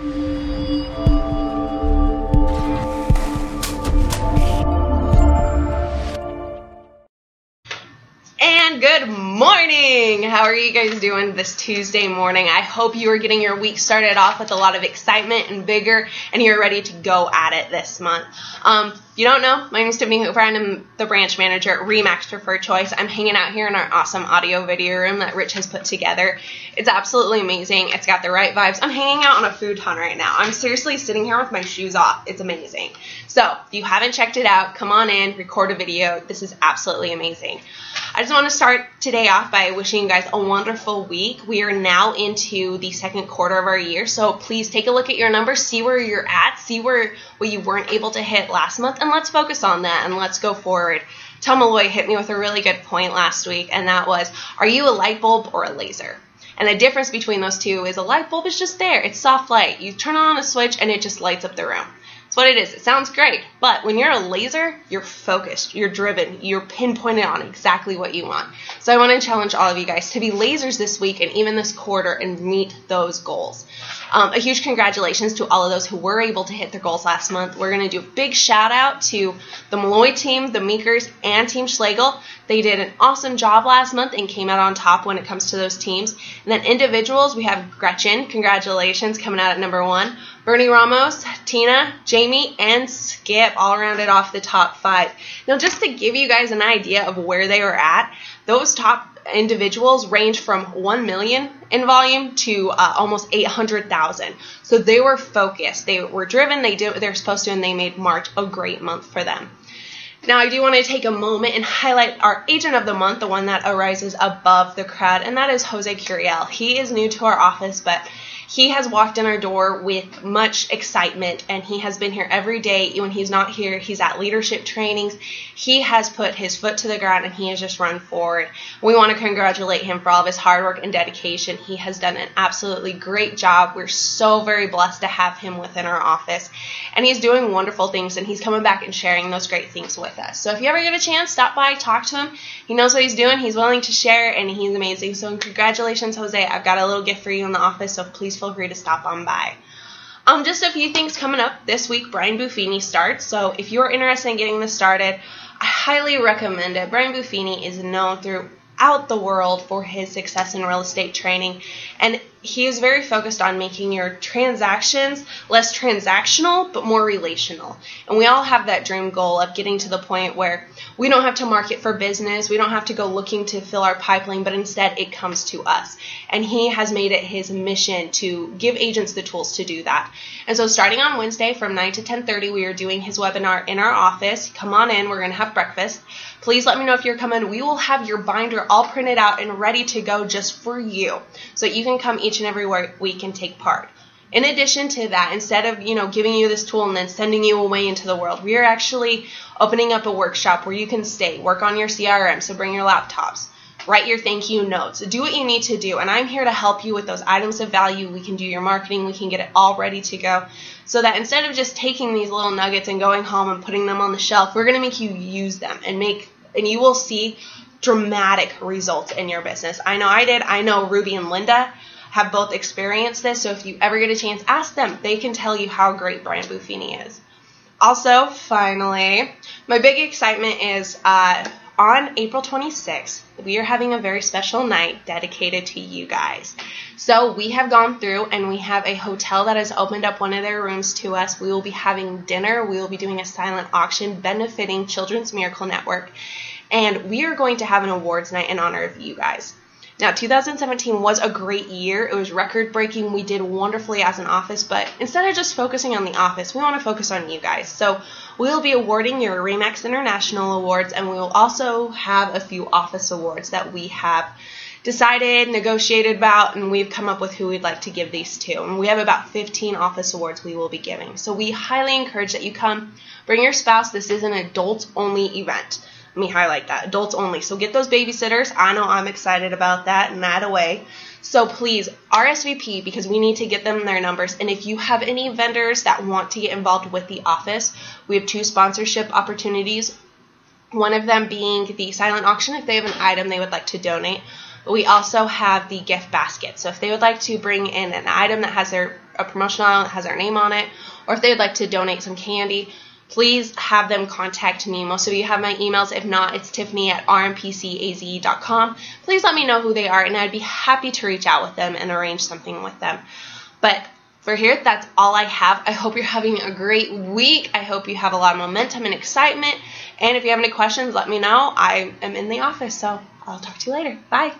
And good morning! How are you guys doing this Tuesday morning? I hope you are getting your week started off with a lot of excitement and vigor and you're ready to go at it this month. Um, you don't know, my name is Tiffany Hooper and I'm the branch manager at Remax Preferred Choice. I'm hanging out here in our awesome audio video room that Rich has put together. It's absolutely amazing. It's got the right vibes. I'm hanging out on a futon right now. I'm seriously sitting here with my shoes off. It's amazing. So, if you haven't checked it out, come on in, record a video. This is absolutely amazing. I just want to start today off by wishing you guys a wonderful week. We are now into the second quarter of our year, so please take a look at your numbers, see where you're at, see where what you weren't able to hit last month, and let's focus on that and let's go forward. Tom Malloy hit me with a really good point last week, and that was, are you a light bulb or a laser? And the difference between those two is a light bulb is just there. It's soft light. You turn on a switch and it just lights up the room. That's what it is. It sounds great, but when you're a laser, you're focused, you're driven, you're pinpointed on exactly what you want. So I want to challenge all of you guys to be lasers this week and even this quarter and meet those goals. Um, a huge congratulations to all of those who were able to hit their goals last month. We're going to do a big shout out to the Malloy team, the Meekers, and Team Schlegel. They did an awesome job last month and came out on top when it comes to those teams. And then individuals, we have Gretchen, congratulations, coming out at number one. Bernie Ramos, Tina, Jamie, and Skip all rounded off the top five. Now, just to give you guys an idea of where they were at, those top individuals range from 1 million in volume to uh, almost 800,000. So they were focused, they were driven, they did what they're supposed to, and they made March a great month for them. Now, I do want to take a moment and highlight our agent of the month, the one that arises above the crowd, and that is Jose Curiel. He is new to our office, but he has walked in our door with much excitement and he has been here every day. When he's not here, he's at leadership trainings. He has put his foot to the ground and he has just run forward. We want to congratulate him for all of his hard work and dedication. He has done an absolutely great job. We're so very blessed to have him within our office. And he's doing wonderful things and he's coming back and sharing those great things with us. So if you ever get a chance, stop by, talk to him. He knows what he's doing. He's willing to share and he's amazing. So congratulations, Jose. I've got a little gift for you in the office, so please feel free to stop on by. Um, just a few things coming up this week. Brian Buffini starts, so if you're interested in getting this started, I highly recommend it. Brian Buffini is known throughout the world for his success in real estate training, and he is very focused on making your transactions less transactional but more relational. And we all have that dream goal of getting to the point where we don't have to market for business, we don't have to go looking to fill our pipeline, but instead it comes to us. And he has made it his mission to give agents the tools to do that. And so starting on Wednesday from 9 to 10:30, we are doing his webinar in our office. Come on in, we're going to have breakfast. Please let me know if you're coming. We will have your binder all printed out and ready to go just for you. So you can come each and every week and take part. In addition to that, instead of, you know, giving you this tool and then sending you away into the world, we are actually opening up a workshop where you can stay, work on your CRM, so bring your laptops, write your thank you notes, do what you need to do, and I'm here to help you with those items of value. We can do your marketing, we can get it all ready to go, so that instead of just taking these little nuggets and going home and putting them on the shelf, we're going to make you use them and make, and you will see dramatic results in your business. I know I did. I know Ruby and Linda have both experienced this, so if you ever get a chance, ask them. They can tell you how great Brian Buffini is. Also, finally, my big excitement is uh, on April 26th, we are having a very special night dedicated to you guys. So we have gone through and we have a hotel that has opened up one of their rooms to us. We will be having dinner. We will be doing a silent auction benefiting Children's Miracle Network. And we are going to have an awards night in honor of you guys. Now, 2017 was a great year. It was record breaking. We did wonderfully as an office, but instead of just focusing on the office, we want to focus on you guys. So, we'll be awarding your Remax International Awards, and we will also have a few office awards that we have decided, negotiated about, and we've come up with who we'd like to give these to. And we have about 15 office awards we will be giving. So, we highly encourage that you come, bring your spouse. This is an adult only event. Let me highlight that. Adults only. So get those babysitters. I know I'm excited about that and that away. So please RSVP because we need to get them their numbers. And if you have any vendors that want to get involved with the office, we have two sponsorship opportunities. One of them being the silent auction if they have an item they would like to donate. But we also have the gift basket. So if they would like to bring in an item that has their a promotional item that has their name on it, or if they would like to donate some candy, please have them contact me. Most of you have my emails. If not, it's tiffany at rmpcaz.com. Please let me know who they are, and I'd be happy to reach out with them and arrange something with them. But for here, that's all I have. I hope you're having a great week. I hope you have a lot of momentum and excitement. And if you have any questions, let me know. I am in the office, so I'll talk to you later. Bye.